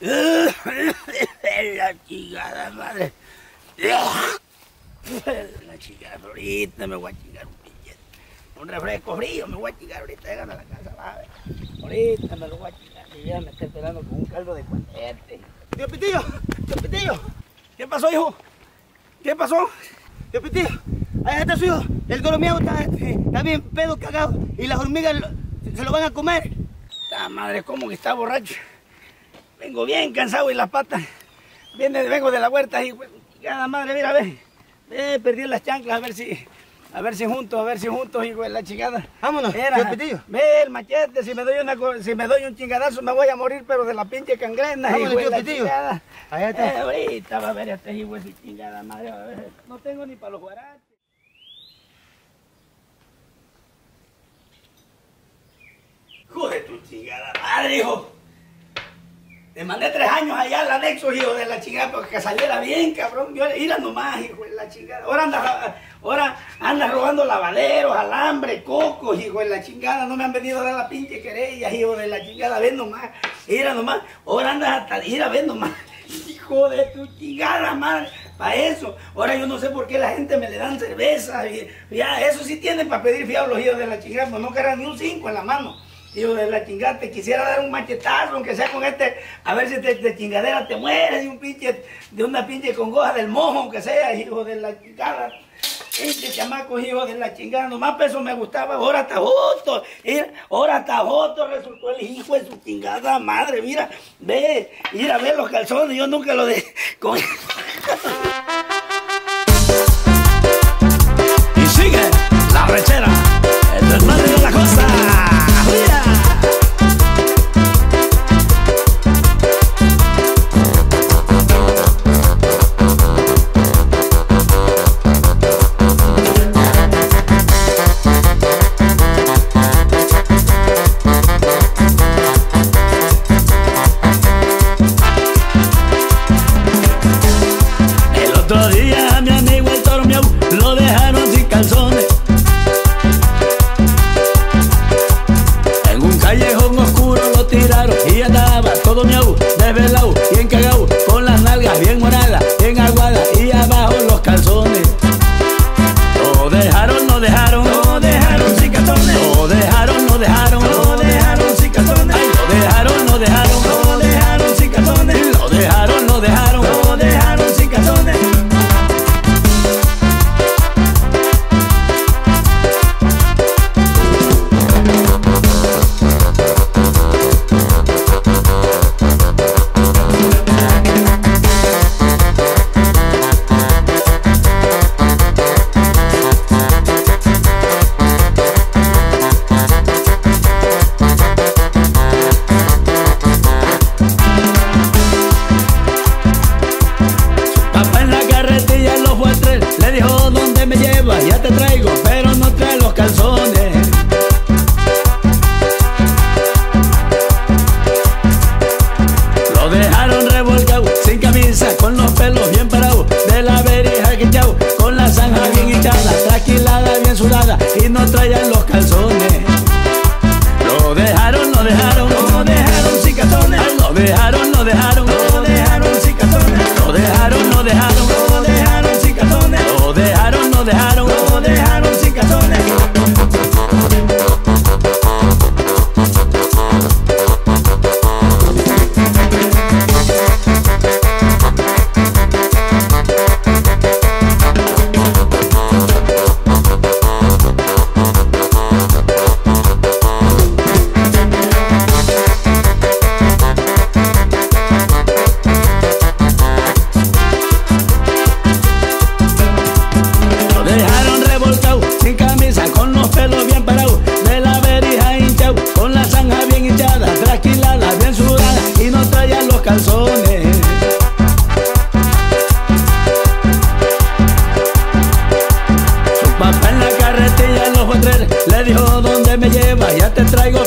La chingada madre. La chingada, ahorita me voy a chingar un pinche. Un refresco frío, me voy a chingar ahorita, llegando a la casa, ver. Ahorita me lo voy a chingar. Y ya me está esperando con un caldo de cuantete. Tío Pitillo, tío Pitillo, ¿Qué pasó, hijo? ¿Qué pasó? tío Pitillo. Ahí está su hijo. El colombiano está, este, está bien pedo cagado. Y las hormigas se lo van a comer. La madre, ¿cómo que está borracho? Vengo bien cansado y las patas. Viene, vengo de la huerta y cada madre, mira, ve. Ve, perdí las chanclas, a ver si, a ver si juntos, a ver si juntos, hijo de la chingada. Vámonos, Pitillo. ve el machete, si me doy una si me doy un chingadazo me voy a morir, pero de la pinche cangrena, Vámonos, hijo de la chingada. Allá está. Eh, ahorita va a ver este hijo de su chingada madre, a ver. No tengo ni para los guaraches. Hijo de tu chingada madre, hijo. Te mandé tres años allá al anexo, hijo de la chingada, para que saliera bien, cabrón. Yo, ira nomás, hijo de la chingada. Ahora anda, ahora anda robando lavaderos, alambre, cocos, hijo de la chingada. No me han venido a dar la pinche querella, hijo de la chingada. Ven nomás, ira nomás. Ahora andas hasta, ira, ven nomás. Hijo de tu chingada madre. Para eso. Ahora yo no sé por qué la gente me le dan cerveza. Ya, eso sí tienen para pedir fiados los hijos de la chingada, pues no quedan ni un cinco en la mano. Hijo de la chingada, te quisiera dar un machetazo, aunque sea con este, a ver si te, de chingadera te mueres de un pinche, de una pinche congoja del mojo, aunque sea, hijo de la chingada. Este chamaco, hijo de la chingada, nomás peso me gustaba, ahora está joto, ahora está joto, resultó el hijo de su chingada madre, mira, ve, mira, ve los calzones, yo nunca lo de... Con... El otro me lleva, ya te traigo, pero no trae los calzones. Ya te traigo,